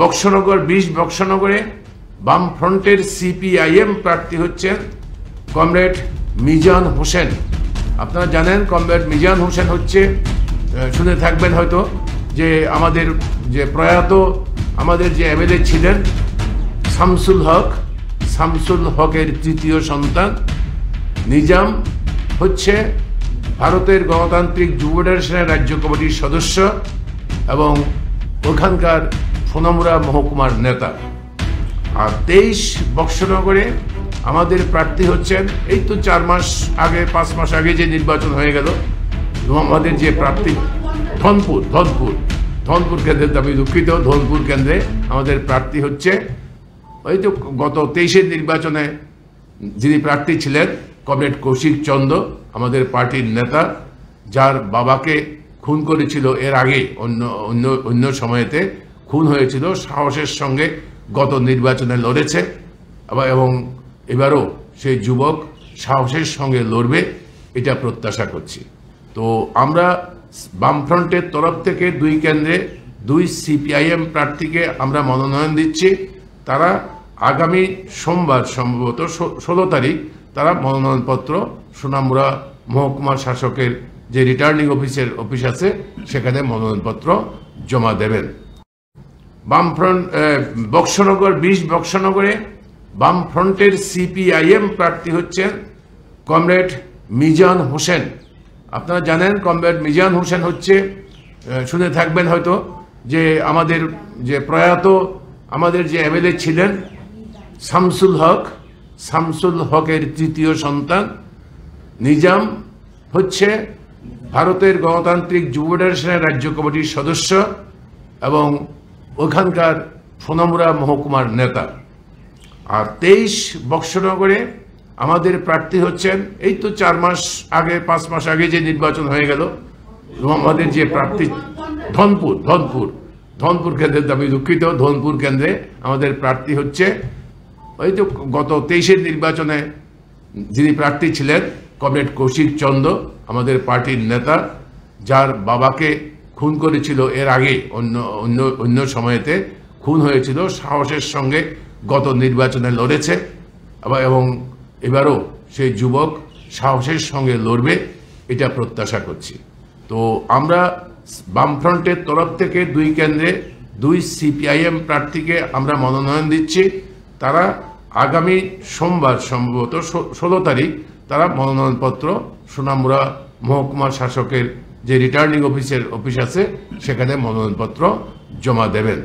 বক্সনগর, বিশ বক্সনগরে বাম ফ্রন্টের সিপিআইএম প্রার্থী হচ্ছেন কমরেড মিজান হোসেন। আপনারা জানেন কমরেড মিজান হোসেন হচ্ছে শুনে থাকবেন হয়তো যে আমাদের যে প্রয়াত, আমাদের যে এমএলএ ছিলেন শামসুল হক। শামসুল হকের তৃতীয় সন্তান নিজাম হচ্ছে ভারতের গণতান্ত্রিক যুব ফেডারেশনের রাজ্য কমিটির সদস্য এবং ওখানকার সোনামুরা মহকুমার নেতা। আর তেইশ বক্সনগরে আমাদের প্রার্থী হচ্ছেন, এই তো চার মাস আগে, পাঁচ মাস আগে যে নির্বাচন হয়ে গেল আমাদের যে প্রার্থী ধনপুর ধনপুর ধনপুর কেন্দ্রে, আমি দুঃখিত, ধনপুর কেন্দ্রে আমাদের প্রার্থী হচ্ছে। ওই তো গত তেইশের নির্বাচনে যিনি প্রার্থী ছিলেন, কমরেড কৌশিক চন্দ আমাদের পার্টির নেতা, যার বাবাকে খুন করেছিল এর আগে, অন্য অন্য অন্য সময়েতে খুন হয়েছিল, সাহসের সঙ্গে গত নির্বাচনে লড়েছে। এবং এবারও সেই যুবক সাহসের সঙ্গে লড়বে, এটা প্রত্যাশা করছি। তো আমরা বামফ্রন্টের তরফ থেকে দুই কেন্দ্রে, দুই সিপিআইএম প্রার্থীকে আমরা মনোনয়ন দিচ্ছি। তারা আগামী সোমবার, সম্ভবত ষোলো তারিখ, তারা মনোনয়নপত্র সোনামুড়া মহকুমা শাসকের যে রিটার্নিং অফিসের অফিস আছে, সেখানে মনোনয়নপত্র জমা দেবেন। বামফ্রন্ট বক্সনগর, বিশ বক্সনগরে বামফ্রন্টের সিপিআইএম প্রার্থী হচ্ছেন কমরেড মিজান হোসেন। আপনারা জানেন কমরেড মিজান হোসেন হচ্ছে শুনে থাকবেন হয়তো, যে আমাদের যে প্রয়াত, আমাদের যে এমএলএ ছিলেন শামসুল হক। শামসুল হকের তৃতীয় সন্তান নিজাম হচ্ছে ভারতের গণতান্ত্রিক যুব ফেডারেশনের রাজ্য কমিটির সদস্য এবং ওখানকার সোনামুরা মহকুমার নেতা। আর তেইশ বক্সনগরে আমাদের প্রার্থী হচ্ছেন, এই তো চার মাস আগে, পাঁচ মাস আগে যে নির্বাচন হয়ে গেল আমাদের যে প্রার্থী ধনপুর ধনপুর ধনপুর কেন্দ্রে, আমি দুঃখিত, ধনপুর কেন্দ্রে আমাদের প্রার্থী হচ্ছে। ওই তো গত তেইশের নির্বাচনে যিনি প্রার্থী ছিলেন কমরেড কৌশিক চন্দ, আমাদের পার্টির নেতা, যার বাবাকে খুন করেছিল এর আগে, অন্য অন্য অন্য সময়েতে খুন হয়েছিল, সাহসের সঙ্গে গত নির্বাচনে লড়েছে। এবং এবারও সেই যুবক সাহসের সঙ্গে লড়বে, এটা প্রত্যাশা করছি। তো আমরা বামফ্রন্টের তরফ থেকে দুই কেন্দ্রে দুই সিপিআইএম প্রার্থীকে আমরা মনোনয়ন দিচ্ছি। তারা আগামী সোমবার সম্ভবত ষোলো তারিখ তারা মনোনয়নপত্র সুনামুরা মহকুমার শাসকের যে রিটার্নিং অফিসের অফিস আছে সেখানে মনোনয়নপত্র জমা দেবেন।